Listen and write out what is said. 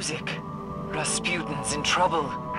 music. Rasputin's in trouble.